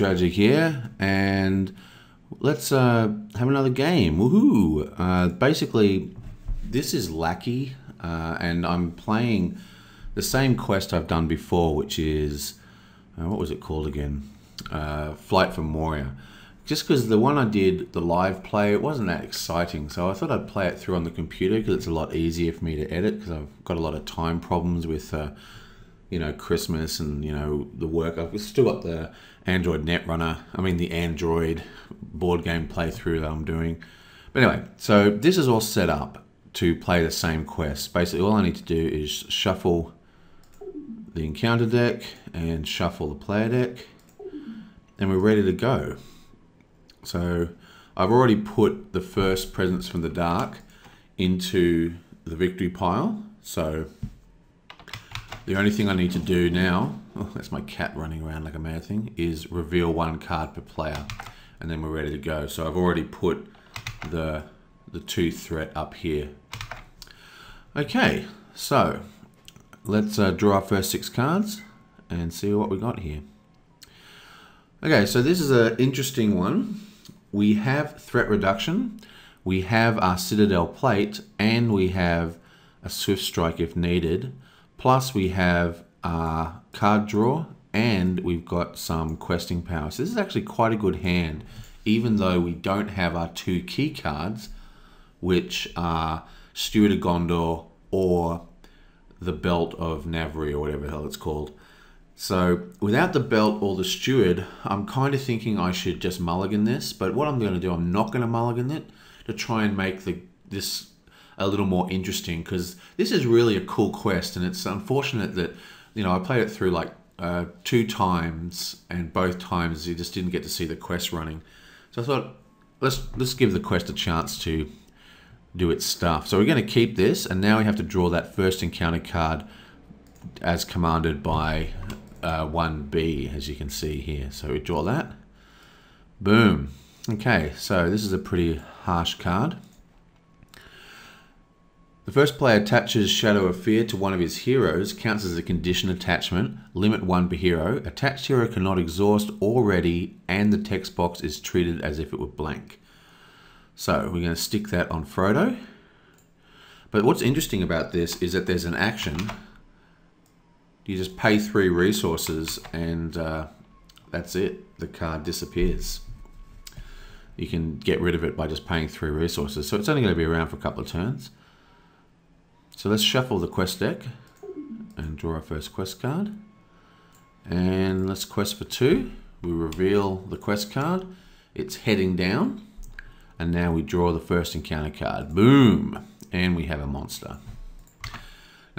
Tragic here, and let's uh, have another game. Woohoo! Uh, basically, this is Lackey, uh, and I'm playing the same quest I've done before, which is uh, what was it called again? Uh, Flight from Moria. Just because the one I did, the live play, it wasn't that exciting, so I thought I'd play it through on the computer because it's a lot easier for me to edit because I've got a lot of time problems with uh, you know Christmas and you know the work. I've still got the Android Netrunner. I mean the Android board game playthrough that I'm doing. But anyway, so this is all set up to play the same quest. Basically, all I need to do is shuffle the encounter deck and shuffle the player deck, and we're ready to go. So I've already put the first Presence from the Dark into the victory pile. So the only thing I need to do now, oh, that's my cat running around like a mad thing, is reveal one card per player. And then we're ready to go. So I've already put the, the two threat up here. Okay, so let's uh, draw our first six cards and see what we got here. Okay, so this is an interesting one. We have threat reduction, we have our Citadel plate, and we have a Swift Strike if needed. Plus we have a card draw and we've got some questing power. So this is actually quite a good hand, even though we don't have our two key cards, which are Steward of Gondor or the Belt of Navri or whatever the hell it's called. So without the belt or the steward, I'm kind of thinking I should just mulligan this. But what I'm going to do, I'm not going to mulligan it to try and make the this a little more interesting because this is really a cool quest and it's unfortunate that you know I played it through like uh, two times and both times you just didn't get to see the quest running. So I thought let's let's give the quest a chance to do its stuff. So we're going to keep this and now we have to draw that first encounter card as commanded by uh, 1B as you can see here. So we draw that. Boom. Okay so this is a pretty harsh card the first player attaches Shadow of Fear to one of his heroes, counts as a condition attachment, limit one per hero. Attached hero cannot exhaust already, and the text box is treated as if it were blank. So we're going to stick that on Frodo. But what's interesting about this is that there's an action. You just pay three resources and uh, that's it. The card disappears. You can get rid of it by just paying three resources. So it's only going to be around for a couple of turns. So let's shuffle the quest deck and draw our first quest card. And let's quest for two. We reveal the quest card. It's heading down. And now we draw the first encounter card. Boom! And we have a monster.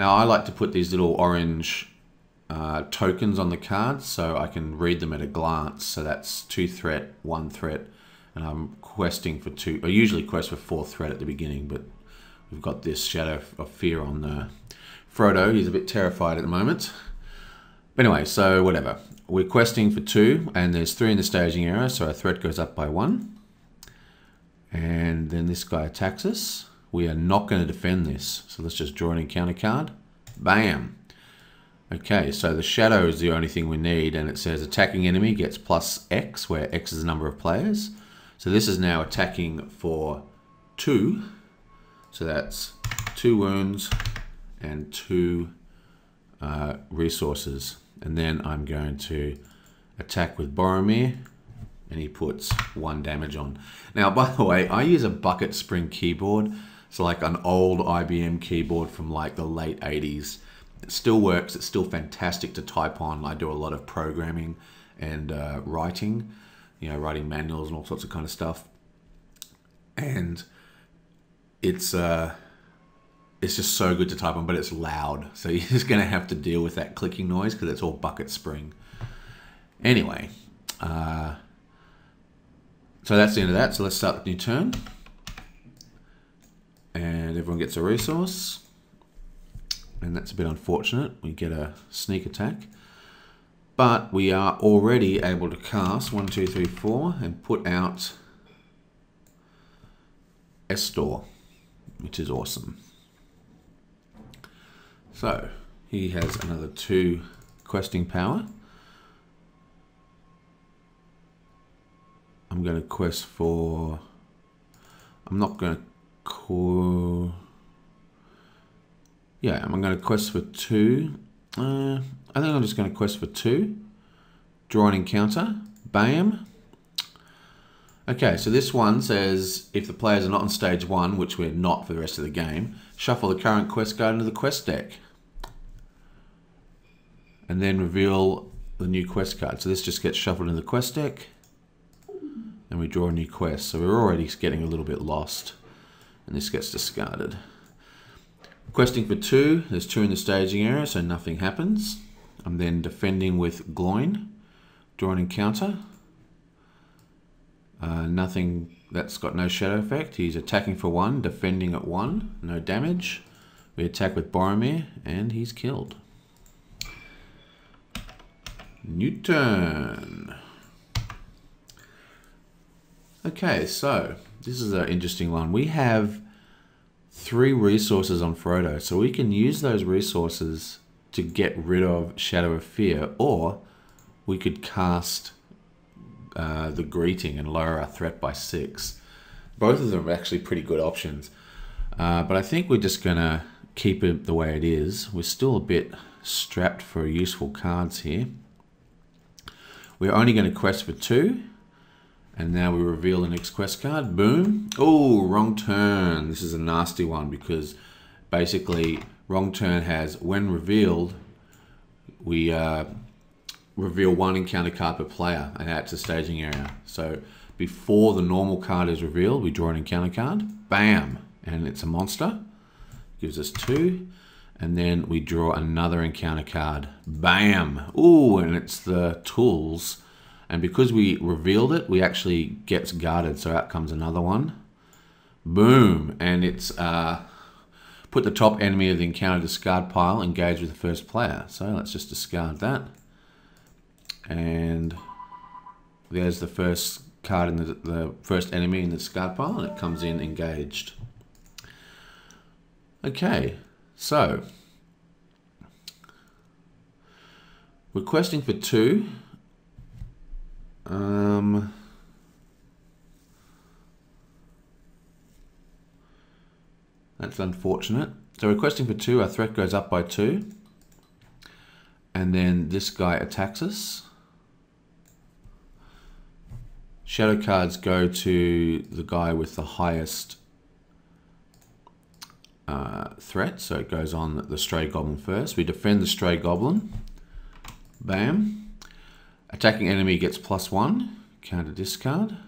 Now I like to put these little orange uh, tokens on the cards so I can read them at a glance. So that's two threat, one threat, and I'm questing for two. I usually quest for four threat at the beginning, but We've got this Shadow of Fear on uh, Frodo. He's a bit terrified at the moment. But anyway, so whatever. We're questing for two, and there's three in the staging area, so our threat goes up by one. And then this guy attacks us. We are not going to defend this. So let's just draw an encounter card. Bam. Okay, so the shadow is the only thing we need, and it says attacking enemy gets plus X, where X is the number of players. So this is now attacking for two. So that's two wounds and two uh, resources. And then I'm going to attack with Boromir and he puts one damage on. Now, by the way, I use a buckling spring keyboard. It's like an old IBM keyboard from like the late 80s. It still works. It's still fantastic to type on. I do a lot of programming and uh, writing, you know, writing manuals and all sorts of kind of stuff. And it's uh, it's just so good to type on, but it's loud. So you're just going to have to deal with that clicking noise because it's all buckling spring. Anyway, uh, so that's the end of that. So let's start the new turn. And everyone gets a resource. And that's a bit unfortunate. We get a sneak attack. But we are already able to cast one, two, three, four, and put out Estor which is awesome. So he has another two questing power. I'm going to quest for... I'm not going to call... Yeah, I'm going to quest for two. Uh, I think I'm just going to quest for two. Draw an encounter. Bam. Okay, so this one says if the players are not on stage one, which we're not for the rest of the game, shuffle the current quest card into the quest deck. And then reveal the new quest card. So this just gets shuffled in the quest deck. And we draw a new quest. So we're already getting a little bit lost. And this gets discarded. Questing for two. There's two in the staging area, so nothing happens. I'm then defending with Gloin. Draw an encounter. Uh, nothing, that's got no shadow effect. He's attacking for one, defending at one, no damage. We attack with Boromir, and he's killed. New turn. Okay, so this is an interesting one. We have three resources on Frodo, so we can use those resources to get rid of Shadow of Fear, or we could cast uh, the greeting and lower our threat by six. Both of them are actually pretty good options. Uh, but I think we're just going to keep it the way it is. We're still a bit strapped for useful cards here. We're only going to quest for two. And now we reveal the next quest card. Boom. Oh, wrong turn. This is a nasty one because basically wrong turn has, when revealed, we uh, reveal one encounter card per player and add to staging area. So before the normal card is revealed, we draw an encounter card. Bam! And it's a monster. Gives us two. And then we draw another encounter card. Bam! Ooh, and it's the tools. And because we revealed it, we actually gets guarded. So out comes another one. Boom! And it's uh, put the top enemy of the encounter discard pile, engage with the first player. So let's just discard that and there's the first card in the, the first enemy in the discard pile and it comes in engaged. Okay, so we're questing for two. Um, that's unfortunate. So requesting for two, our threat goes up by two. And then this guy attacks us. Shadow cards go to the guy with the highest uh, threat. So it goes on the stray goblin first. We defend the stray goblin. Bam. Attacking enemy gets plus one. Counter discard.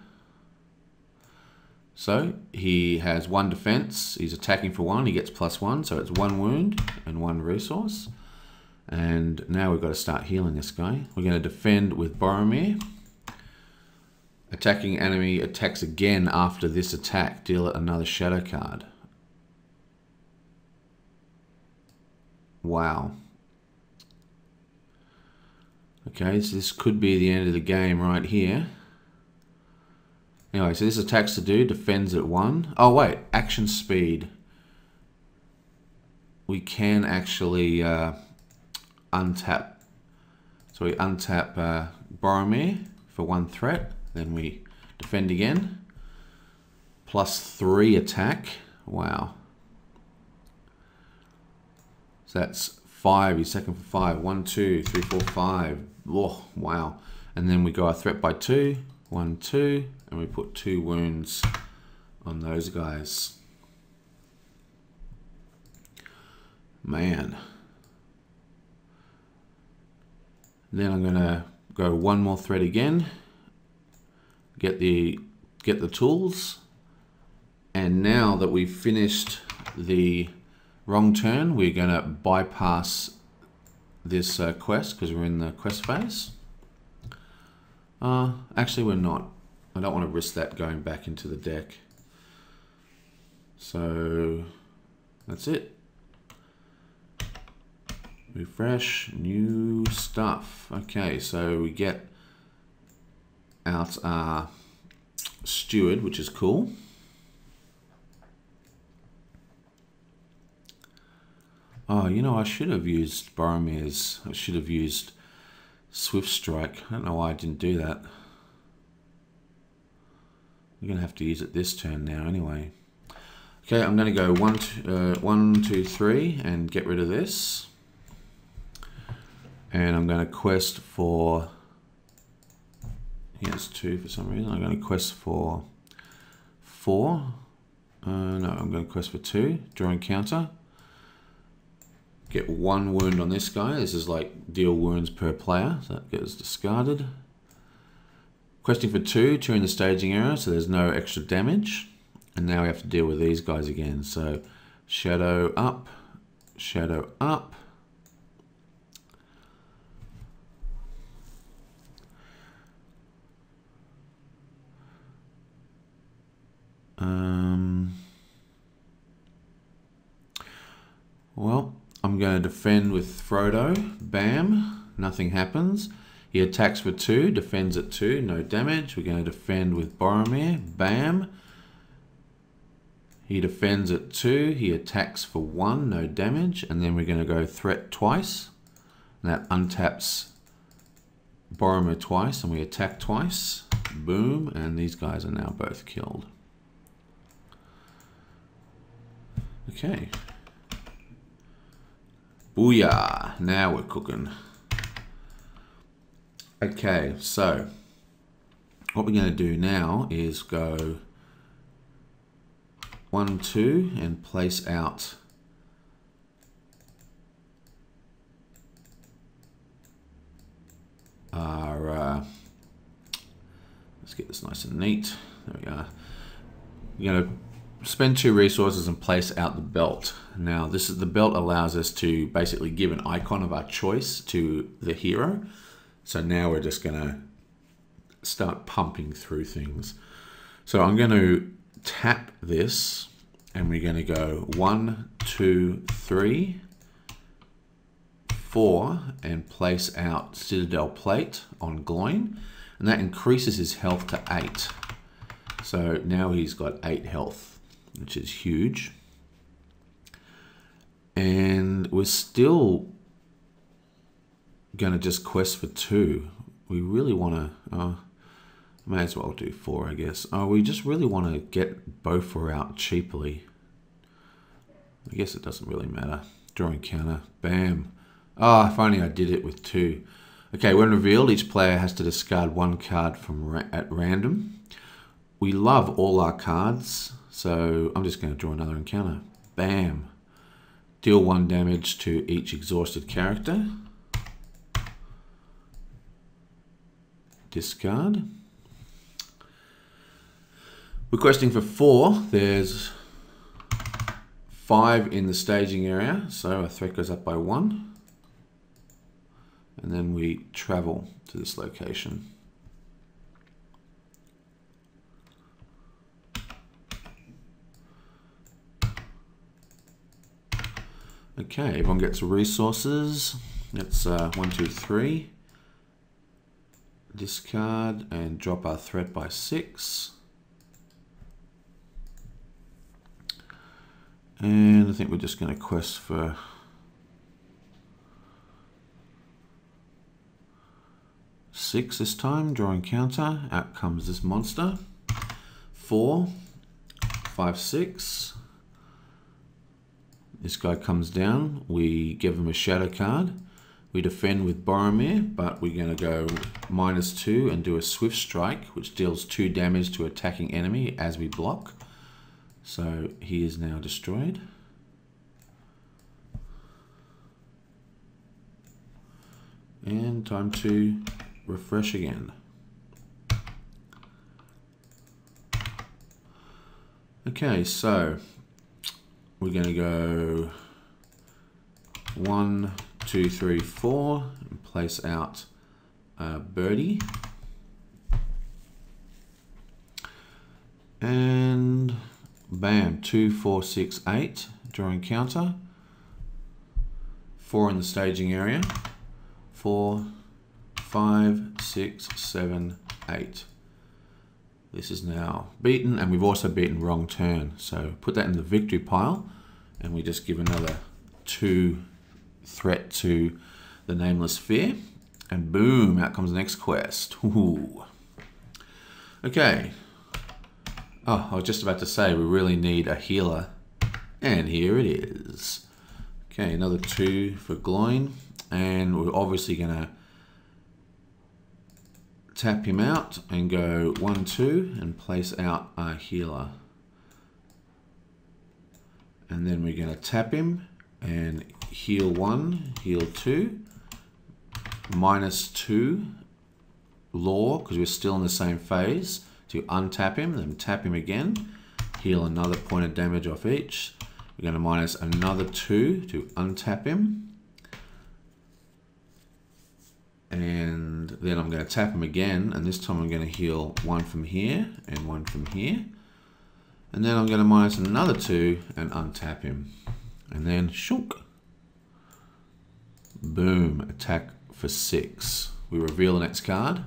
So he has one defense. He's attacking for one. He gets plus one. So it's one wound and one resource. And now we've got to start healing this guy. We're going to defend with Boromir. Attacking enemy attacks again after this attack. Deal it another shadow card. Wow. Okay, so this could be the end of the game right here. Anyway, so this attacks the dude, defends at one. Oh wait, action speed. We can actually uh, untap. So we untap uh, Boromir for one threat. Then we defend again. Plus three attack. Wow. So that's five. He's second for five. One, two, three, four, five. Oh, wow. And then we go a threat by two. One, two. And we put two wounds on those guys. Man. Then I'm going to go one more thread again get the get the tools. And now that we've finished the wrong turn we're going to bypass this uh, quest because we're in the quest phase. Uh, actually we're not. I don't want to risk that going back into the deck. So that's it. Refresh new stuff. Okay so we get out our steward, which is cool. Oh, you know, I should have used Boromir's. I should have used Swift Strike. I don't know why I didn't do that. We're going to have to use it this turn now anyway. Okay, I'm going to go one, two, uh, one, two, three, and get rid of this. And I'm going to quest for. Here's two for some reason. I'm going to quest for four. Uh, no, I'm going to quest for two. Draw encounter. Get one wound on this guy. This is like deal wounds per player. So that gets discarded. Questing for two, in the staging area, so there's no extra damage. And now we have to deal with these guys again. So shadow up, shadow up. Um, well, I'm going to defend with Frodo. Bam, nothing happens. He attacks for two, defends at two, no damage. We're going to defend with Boromir. Bam. He defends at two, he attacks for one, no damage. And then we're going to go threat twice. And that untaps Boromir twice, and we attack twice. Boom, and these guys are now both killed. Okay. Booyah, now we're cooking. Okay, so what we're going to do now is go one, two, and place out our, uh, let's get this nice and neat. There we are. We're going to spend two resources and place out the belt. Now, this is the belt allows us to basically give an icon of our choice to the hero. So now we're just going to start pumping through things. So I'm going to tap this and we're going to go one, two, three, four, and place out Citadel Plate on Gloin. And that increases his health to eight. So now he's got eight health, which is huge. And we're still going to just quest for two. We really want to, uh, may as well do four, I guess. Oh, we just really want to get Bofur out cheaply. I guess it doesn't really matter. Drawing counter, bam. Ah, oh, if only I did it with two. Okay, when revealed, each player has to discard one card from ra at random. We love all our cards, so I'm just going to draw another encounter. Bam. Deal one damage to each exhausted character. discard. Requesting for four, there's five in the staging area, so our threat goes up by one. And then we travel to this location. Okay, everyone gets resources. That's uh, one, two, three discard and drop our threat by six. And I think we're just going to quest for six this time, drawing counter. Out comes this monster. Four, five, six. This guy comes down. We give him a shadow card. We defend with Boromir, but we're going to go minus two and do a Swift Strike, which deals two damage to attacking enemy as we block. So he is now destroyed. And time to refresh again. Okay, so we're going to go one, two, three, four, and place out uh, birdie. And bam, two, four, six, eight, drawing counter. Four in the staging area. Four, five, six, seven, eight. This is now beaten, and we've also beaten wrong turn. So put that in the victory pile, and we just give another two threat to the Nameless Fear. And boom, out comes the next quest. Ooh. Okay. Oh, I was just about to say we really need a healer. And here it is. Okay, another two for Gloin. And we're obviously going to tap him out and go one, two, and place out our healer. And then we're going to tap him and heal one, heal two, minus two, law, because we're still in the same phase, to untap him, then tap him again, heal another point of damage off each. We're going to minus another two to untap him. And then I'm going to tap him again, and this time I'm going to heal one from here and one from here. And then I'm going to minus another two and untap him. And then shunk. Boom, attack for six. We reveal the next card.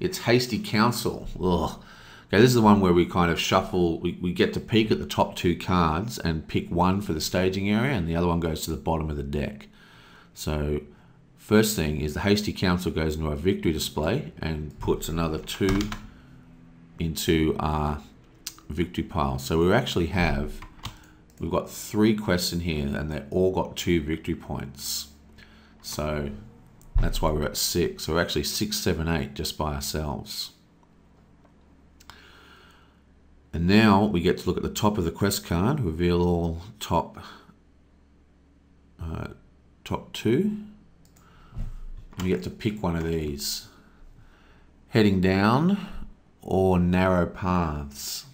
It's Hasty Council. Ugh. Okay, this is the one where we kind of shuffle, we, we get to peek at the top two cards and pick one for the staging area and the other one goes to the bottom of the deck. So first thing is the Hasty Council goes into our victory display and puts another two into our victory pile. So we actually have, we've got three quests in here and they all got two victory points. So that's why we're at six. So we're actually six, seven, eight just by ourselves. And now we get to look at the top of the quest card, reveal all top uh, top two. We get to pick one of these. Heading down or narrow paths.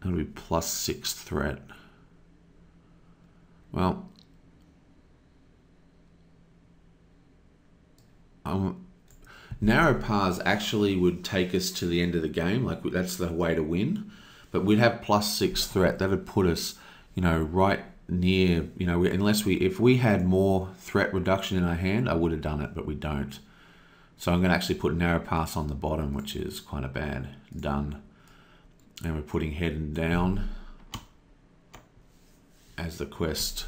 That'll be plus six threat. Well, um, narrow paths actually would take us to the end of the game. Like that's the way to win. But we'd have plus six threat. That'd put us, you know, right near. You know, unless we, if we had more threat reduction in our hand, I would have done it, but we don't. So I'm going to actually put narrow pass on the bottom, which is kind of bad. Done. And we're putting heading down as the quest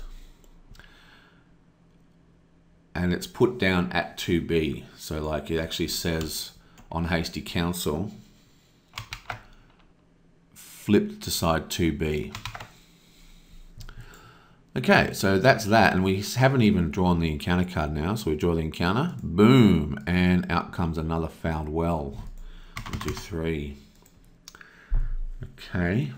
and it's put down at 2B. So like it actually says on Hasty Council, flipped to side 2B. Okay, so that's that, and we haven't even drawn the encounter card now, so we draw the encounter, boom, and out comes another Fouled Well. One, two, three. Okay.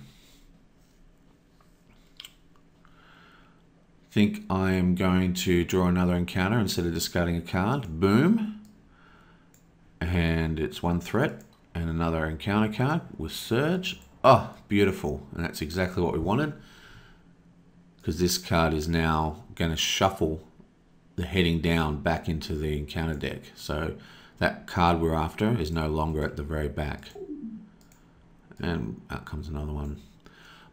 think I am going to draw another encounter instead of discarding a card. Boom. And it's one threat and another encounter card with Surge. Oh, beautiful. And that's exactly what we wanted. Because this card is now going to shuffle the heading down back into the encounter deck. So that card we're after is no longer at the very back. And out comes another one.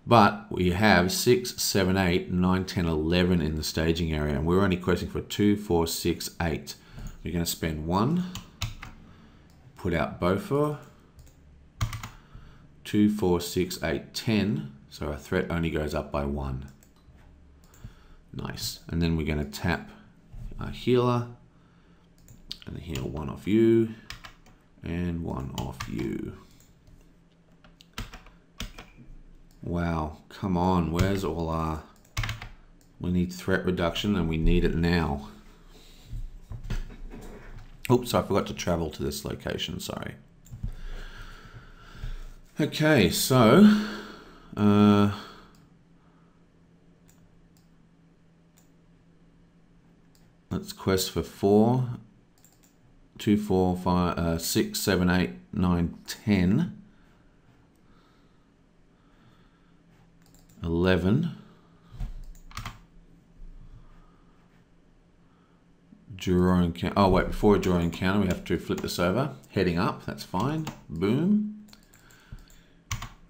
But we have 6, 7, 8, 9, 10, 11 in the staging area. And we're only questing for 2, 4, 6, 8. We're going to spend 1. Put out Bofur. 2, 4, 6, 8, 10. So our threat only goes up by 1. Nice. And then we're going to tap our healer. And heal one off you. And one off you. Wow, come on, where's all our... We need threat reduction and we need it now. Oops, I forgot to travel to this location, sorry. Okay, so... Uh, let's quest for four, two, four, five, uh, six, seven, eight, nine, ten. 11. Draw encounter. Oh, wait, before a draw encounter, we have to flip this over. Heading up, that's fine. Boom.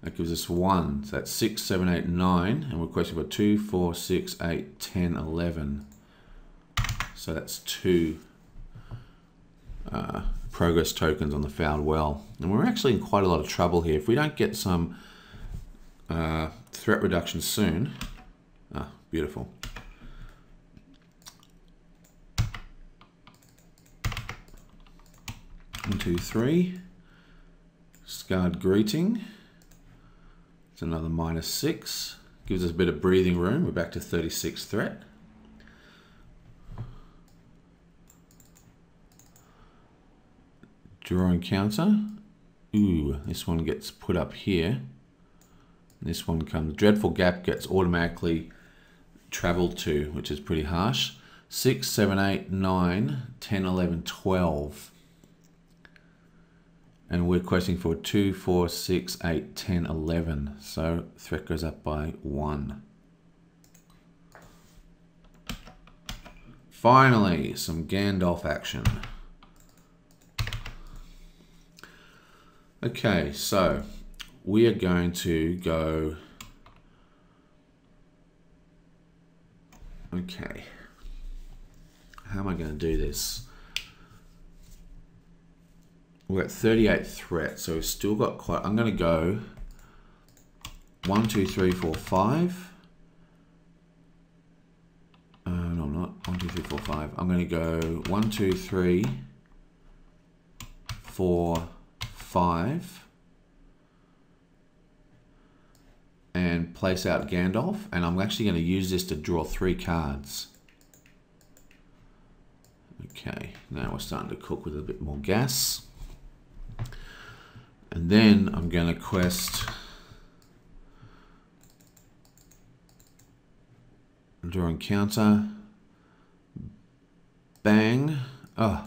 That gives us 1. So that's 6, 7, 8, 9. And we're questing for 2, 4, 6, 8, 10, 11. So that's 2 uh, progress tokens on the Fouled Well. And we're actually in quite a lot of trouble here. If we don't get some uh, threat reduction soon. Ah, beautiful. One, two, three. Scarred Greeting. It's another minus six. Gives us a bit of breathing room. We're back to 36 threat. Draw encounter. Ooh, this one gets put up here. This one comes, Dreadful Gap gets automatically traveled to, which is pretty harsh. 6, 7, 8, 9, 10, 11, 12. And we're questing for 2, 4, 6, 8, 10, 11. So threat goes up by 1. Finally, some Gandalf action. Okay, so we are going to go... Okay. How am I going to do this? We're at 38 threats, so we've still got quite... I'm going to go 1, 2, 3, 4, 5. Uh, no, I'm not. 1, 2, 3, 4, 5. I'm going to go 1, 2, 3, 4, 5. And place out Gandalf. And I'm actually going to use this to draw three cards. Okay, now we're starting to cook with a bit more gas. And then I'm going to quest draw encounter. Bang. Oh,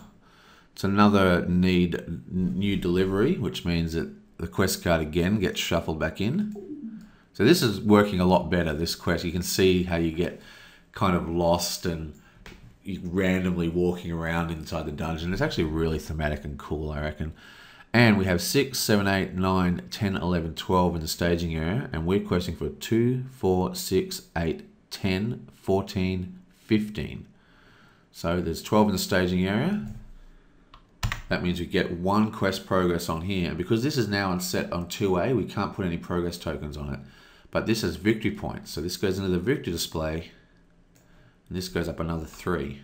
it's another need new delivery, which means that the quest card again gets shuffled back in. So this is working a lot better, this quest. You can see how you get kind of lost and randomly walking around inside the dungeon. It's actually really thematic and cool, I reckon. And we have 6, 7, 8, 9, 10, 11, 12 in the staging area. And we're questing for 2, 4, 6, 8, 10, 14, 15. So there's 12 in the staging area. That means we get one quest progress on here. And because this is now set on 2A, we can't put any progress tokens on it. But this is victory points. So this goes into the victory display. And this goes up another three.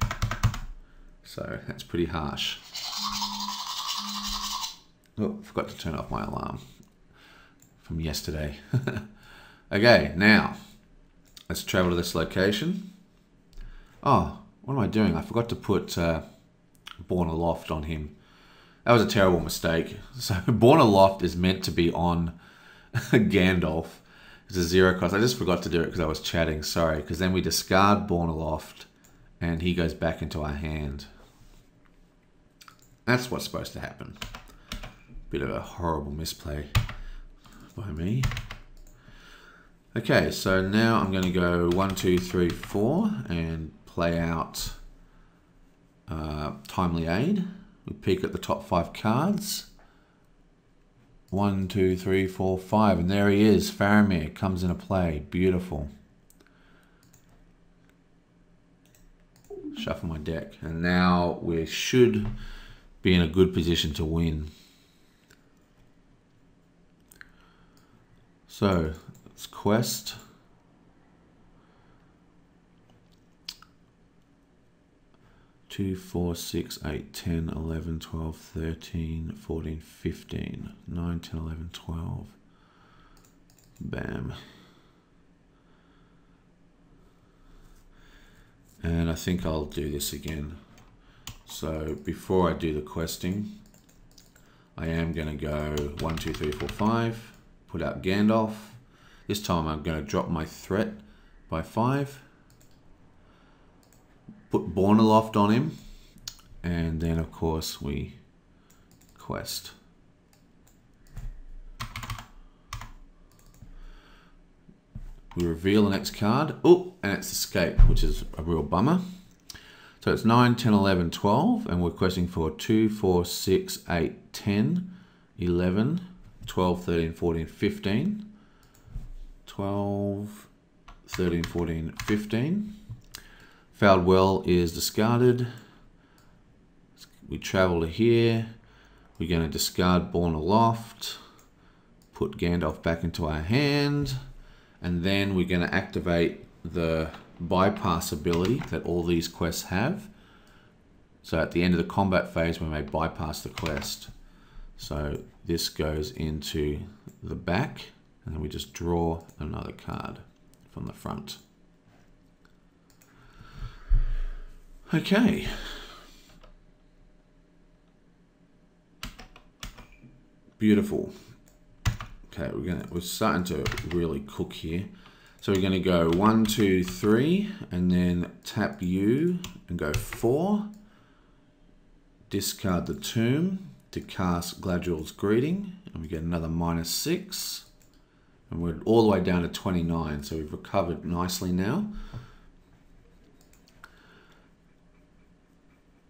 So that's pretty harsh. Oh, forgot to turn off my alarm from yesterday. okay, now let's travel to this location. Oh, what am I doing? I forgot to put uh, Born Aloft on him. That was a terrible mistake. So Born Aloft is meant to be on Gandalf. It's a zero cost. I just forgot to do it because I was chatting. Sorry. Because then we discard Born Aloft and he goes back into our hand. That's what's supposed to happen. Bit of a horrible misplay by me. Okay, so now I'm going to go one, two, three, four, and play out uh, Timely Aid. We peek at the top five cards. One, two, three, four, five, and there he is. Faramir comes into play. Beautiful. Shuffle my deck, and now we should be in a good position to win. So, it's quest. Two, four, six, eight, ten, eleven, twelve, thirteen, fourteen, fifteen, nine, ten, eleven, twelve. Bam. And I think I'll do this again. So before I do the questing, I am going to go one, two, three, four, five put out Gandalf. This time I'm going to drop my threat by 5. Put Born Aloft on him. And then of course we quest. We reveal the next card. Oh, and it's Escape, which is a real bummer. So it's 9, 10, 11, 12, and we're questing for 2, 4, 6, 8, 10, 11, 12, 13, 14, 15. 12, 13, 14, 15. Fouled Well is discarded. We travel to here. We're going to discard Born Aloft. Put Gandalf back into our hand. And then we're going to activate the bypass ability that all these quests have. So at the end of the combat phase, we may bypass the quest. So this goes into the back, and then we just draw another card from the front. Okay. Beautiful. Okay, we're gonna we're starting to really cook here. So we're gonna go one, two, three, and then tap U and go four. Discard the tomb to cast Galadriel's Greeting, and we get another minus six. And we're all the way down to 29, so we've recovered nicely now.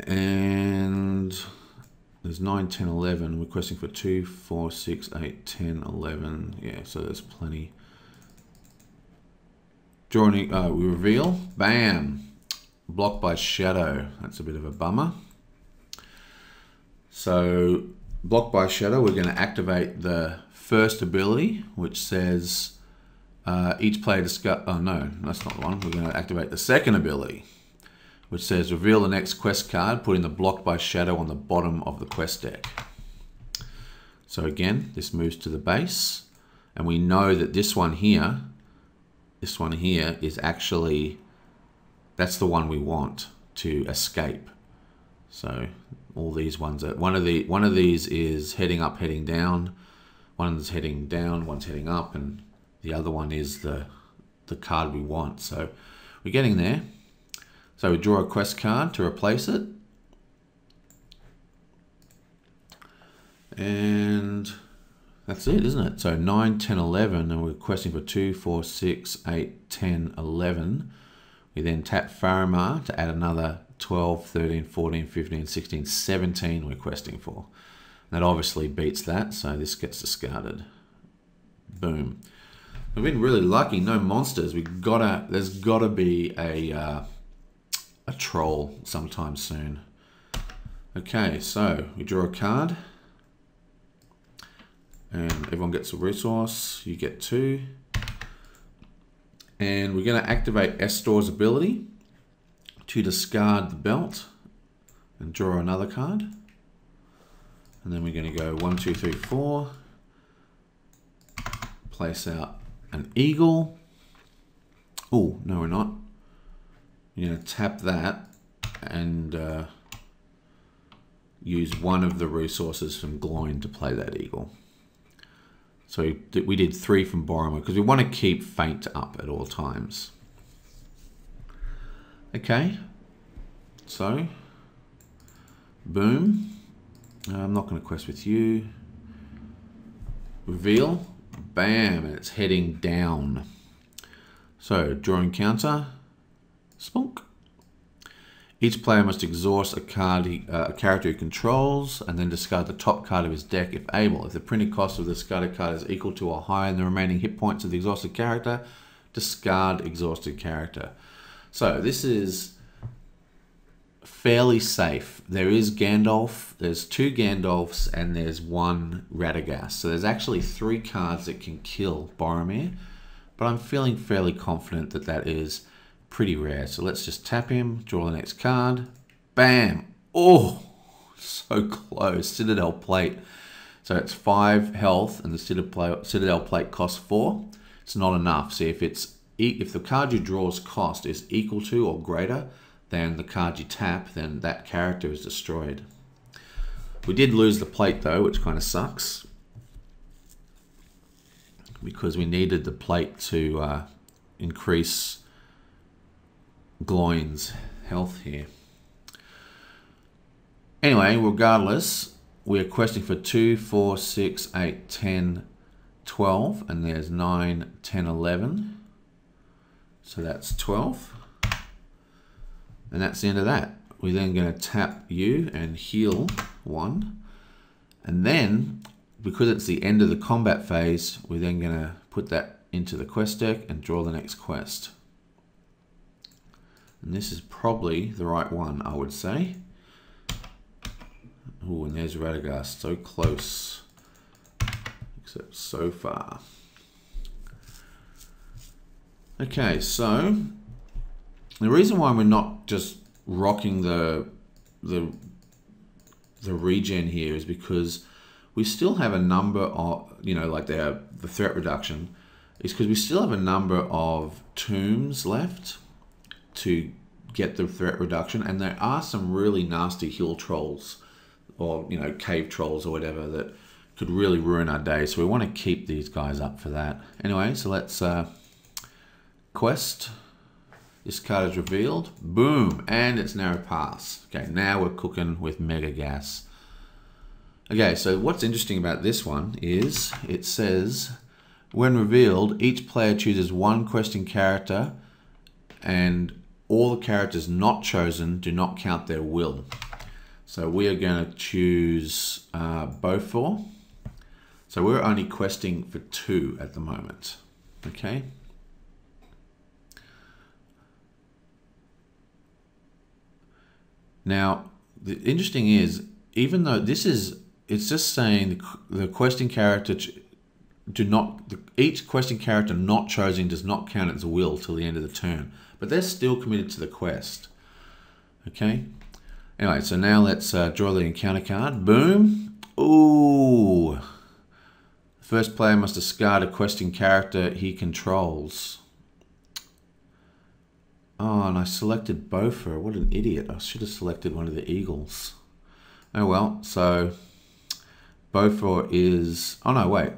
And there's 9, 10, 11. We're requesting for 2, 4, 6, 8, 10, 11. Yeah, so there's plenty. Drawing, uh, we reveal. Bam! Blocked by shadow. That's a bit of a bummer. So, blocked by shadow, we're going to activate the first ability, which says uh, each player discuss. Oh, no, that's not the one. We're going to activate the second ability which says reveal the next quest card, putting the block by shadow on the bottom of the quest deck. So again, this moves to the base, and we know that this one here, this one here is actually, that's the one we want to escape. So all these ones are, one of the one of these is heading up, heading down, one's heading down, one's heading up, and the other one is the the card we want. So we're getting there. So we draw a quest card to replace it. And that's it, isn't it? So 9, 10, 11, and we're questing for 2, 4, 6, 8, 10, 11. We then tap Faramir to add another 12, 13, 14, 15, 16, 17 we're questing for. That obviously beats that, so this gets discarded. Boom. We've been really lucky, no monsters. We gotta, there's gotta be a, uh, a troll sometime soon. Okay, so we draw a card. And everyone gets a resource. You get two. And we're going to activate Estor's ability to discard the belt and draw another card. And then we're going to go one, two, three, four. Place out an eagle. Oh, no, we're not. Going to tap that and uh, use one of the resources from Gloin to play that eagle. So we did three from Boromir because we want to keep Faint up at all times. Okay, so boom. Uh, I'm not going to quest with you. Reveal, bam, and it's heading down. So drawing counter, Spunk. Each player must exhaust a card, he, uh, a character he controls, and then discard the top card of his deck if able. If the printed cost of the discarded card is equal to or higher than the remaining hit points of the exhausted character, discard exhausted character. So this is fairly safe. There is Gandalf, there's two Gandalfs, and there's one Radagast. So there's actually three cards that can kill Boromir, but I'm feeling fairly confident that that is pretty rare. So let's just tap him, draw the next card. Bam! Oh, so close. Citadel plate. So it's five health, and the Citadel plate costs four. It's not enough. See if it's if the card you draw's cost is equal to or greater than the card you tap, then that character is destroyed. We did lose the plate though, which kind of sucks because we needed the plate to uh, increase Gloin's health here. Anyway, regardless, we're questing for 2, 4, 6, 8, 10, 12, and there's 9, 10, 11. So that's 12. And that's the end of that. We're then going to tap you and heal 1. And then, because it's the end of the combat phase, we're then going to put that into the quest deck and draw the next quest. And this is probably the right one, I would say. Oh, and there's Radagast, so close, except so far. Okay, so the reason why we're not just rocking the the the regen here is because we still have a number of, you know, like the, the threat reduction, is because we still have a number of tombs left to get the threat reduction, and there are some really nasty hill trolls or, you know, cave trolls or whatever that could really ruin our day. So we want to keep these guys up for that. Anyway, so let's uh, quest. This card is revealed. Boom, and it's narrow pass. Okay, now we're cooking with mega gas. Okay, so what's interesting about this one is it says, when revealed, each player chooses one questing character and all the characters not chosen do not count their will. So we are going to choose uh, Bofur. So we're only questing for two at the moment. Okay. Now, the interesting is, even though this is it's just saying the, the questing character do not the, each questing character not chosen does not count as will till the end of the turn but they're still committed to the quest. Okay? Anyway so now let's uh, draw the encounter card. Boom! Ooh! The first player must discard a questing character he controls. Oh and I selected Bofur what an idiot. I should have selected one of the eagles. Oh well so Bofur is, oh no, wait.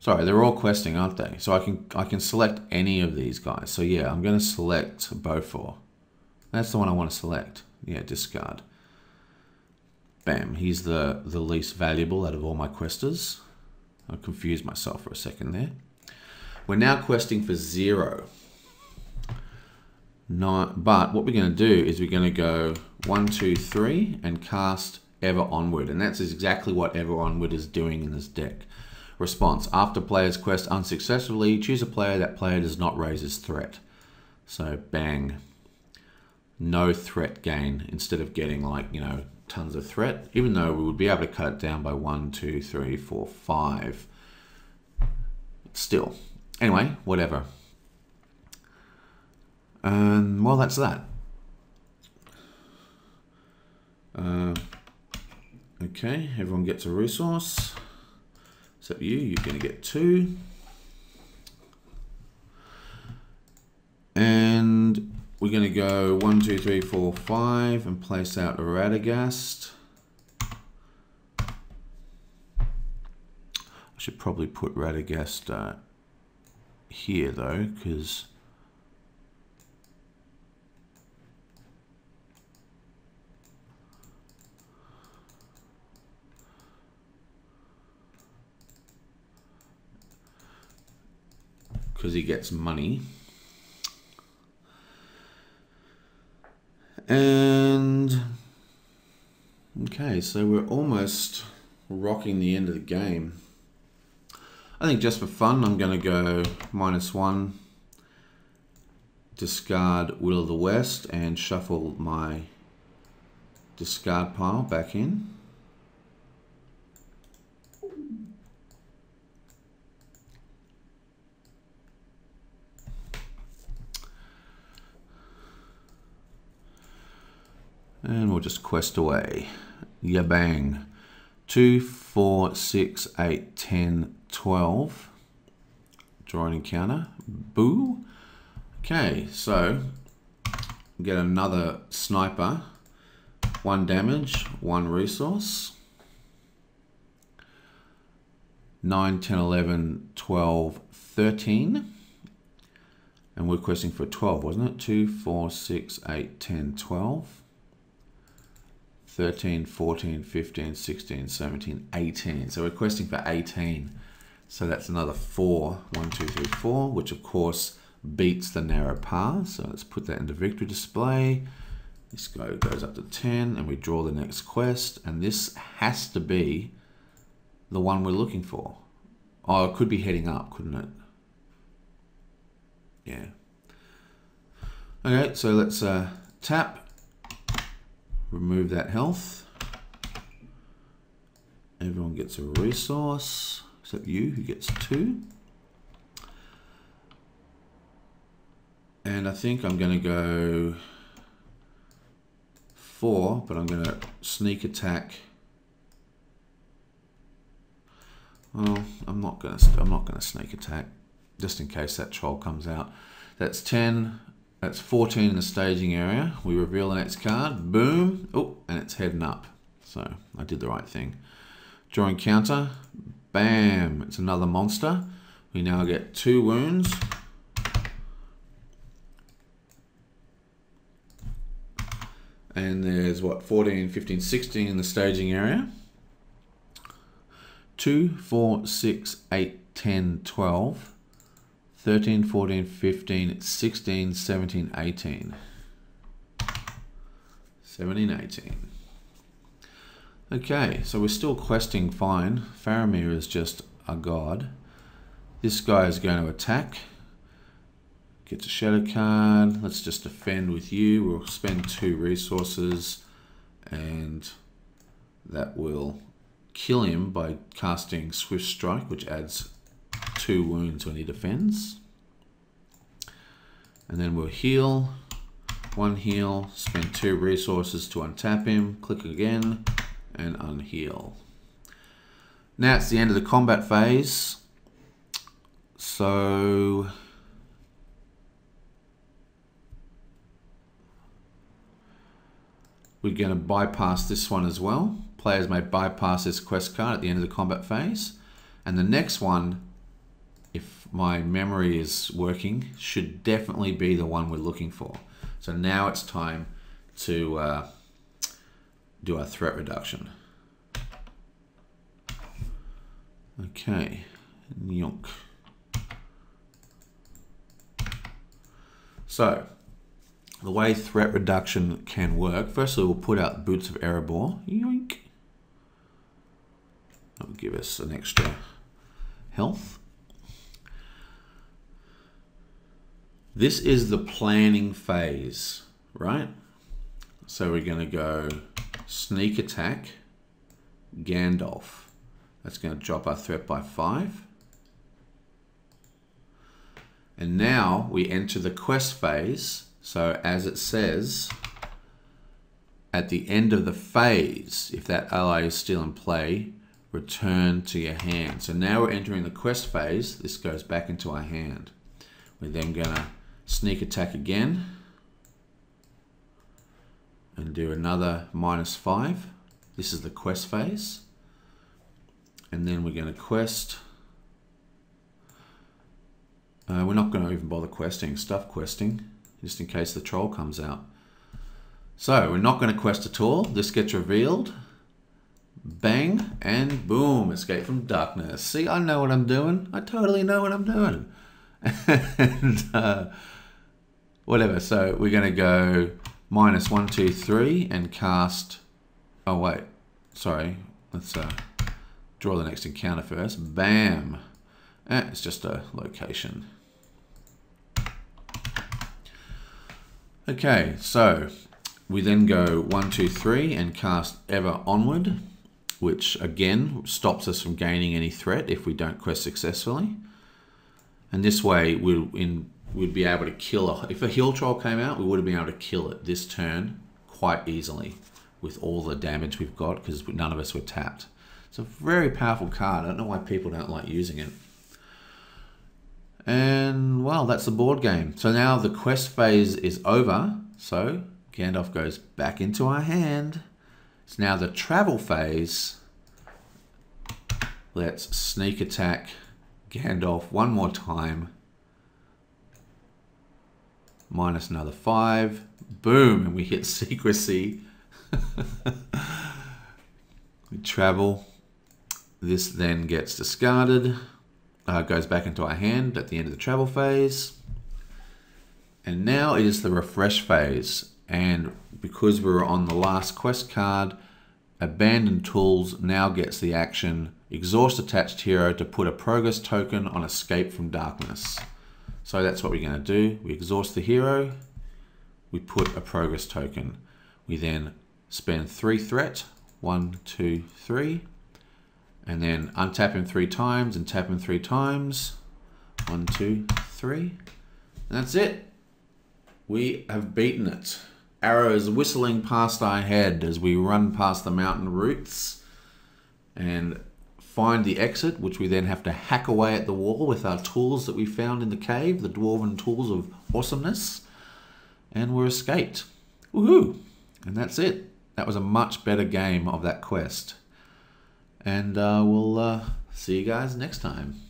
Sorry, they're all questing, aren't they? So I can I can select any of these guys. So yeah, I'm going to select Bofur. That's the one I want to select. Yeah, discard. Bam, he's the, the least valuable out of all my questers. I confused myself for a second there. We're now questing for zero. Not, but what we're going to do is we're going to go one, two, three, and cast Ever Onward, and that's exactly what Ever Onward is doing in this deck. Response, after player's quest unsuccessfully, choose a player that player does not raise his threat. So bang, no threat gain instead of getting like, you know, tons of threat, even though we would be able to cut it down by one, two, three, four, five. Still. Anyway, whatever. And well, that's that. Uh, Okay, everyone gets a resource. Except you, you're going to get two. And we're going to go one, two, three, four, five, and place out a Radagast. I should probably put Radagast uh, here though, because because he gets money. And okay, so we're almost rocking the end of the game. I think just for fun, I'm going to go minus one, discard Will of the West, and shuffle my discard pile back in. And we'll just quest away. Yeah, bang. 2, 4, 6, 8, 10, 12. Draw an encounter. Boo. Okay, so get another sniper. One damage, one resource. 9, 10, 11, 12, 13. And we're questing for 12, wasn't it? 2, 4, 6, 8, 10, 12. 13, 14, 15, 16, 17, 18. So we're questing for 18. So that's another 4, 1, 2, 3, 4, which of course beats the narrow pass. So let's put that into victory display. This guy goes up to 10 and we draw the next quest. And this has to be the one we're looking for. Oh, it could be heading up, couldn't it? Yeah. Okay, so let's uh, tap remove that health. Everyone gets a resource, except you, who gets two. And I think I'm going to go four, but I'm going to sneak attack. Well, I'm not going to. I'm not going to sneak attack, just in case that troll comes out. That's ten. That's 14 in the staging area. We reveal the next card. Boom. Oh, and it's heading up. So I did the right thing. Drawing counter. Bam. It's another monster. We now get two wounds. And there's what, 14, 15, 16 in the staging area. 2, 4, 6, 8, 10, 12, 13, 14, 15, 16, 17, 18. 17, 18. Okay, so we're still questing fine. Faramir is just a god. This guy is going to attack. Gets a shadow card. Let's just defend with you. We'll spend two resources and that will kill him by casting Swift Strike, which adds two wounds when he defends. And then we'll heal. One heal, spend two resources to untap him, click again, and unheal. Now it's the end of the combat phase. So we're going to bypass this one as well. Players may bypass this quest card at the end of the combat phase. And the next one, my memory is working, should definitely be the one we're looking for. So now it's time to uh, do our threat reduction. Okay, yonk. So, the way threat reduction can work, firstly we'll put out Boots of Erebor. Yoink. That'll give us an extra health. This is the planning phase, right? So we're going to go sneak attack, Gandalf. That's going to drop our threat by five. And now we enter the quest phase so as it says, at the end of the phase, if that ally is still in play, return to your hand. So now we're entering the quest phase. This goes back into our hand. We're then going to sneak attack again and do another minus five. This is the quest phase. And then we're going to quest. Uh, we're not going to even bother questing, stuff questing just in case the troll comes out. So we're not going to quest at all. This gets revealed. Bang, and boom, escape from darkness. See, I know what I'm doing. I totally know what I'm doing. and uh, whatever, so we're going to go minus one, two, three, and cast... Oh, wait. Sorry. Let's uh, draw the next encounter first. Bam. Eh, it's just a location. Okay, so we then go one, two, three and cast Ever Onward, which again stops us from gaining any threat if we don't quest successfully. And this way we'll in, we'd be able to kill a, if a hill troll came out, we would have been able to kill it this turn quite easily with all the damage we've got because none of us were tapped. It's a very powerful card. I don't know why people don't like using it. And well, that's the board game. So now the quest phase is over. So Gandalf goes back into our hand. It's now the travel phase. Let's sneak attack Gandalf one more time. Minus another five. Boom, and we hit secrecy. we travel. This then gets discarded uh, goes back into our hand at the end of the travel phase. And now it is the refresh phase. And because we're on the last quest card, Abandoned Tools now gets the action Exhaust attached hero to put a progress token on Escape from Darkness. So that's what we're going to do. We exhaust the hero, we put a progress token. We then spend three threat, one, two, three, and then untap him three times and tap him three times. One, two, three. And that's it. We have beaten it. arrows whistling past our head as we run past the mountain roots and find the exit, which we then have to hack away at the wall with our tools that we found in the cave, the dwarven tools of awesomeness, and we're escaped. Woohoo! And that's it. That was a much better game of that quest. And uh, we'll uh, see you guys next time.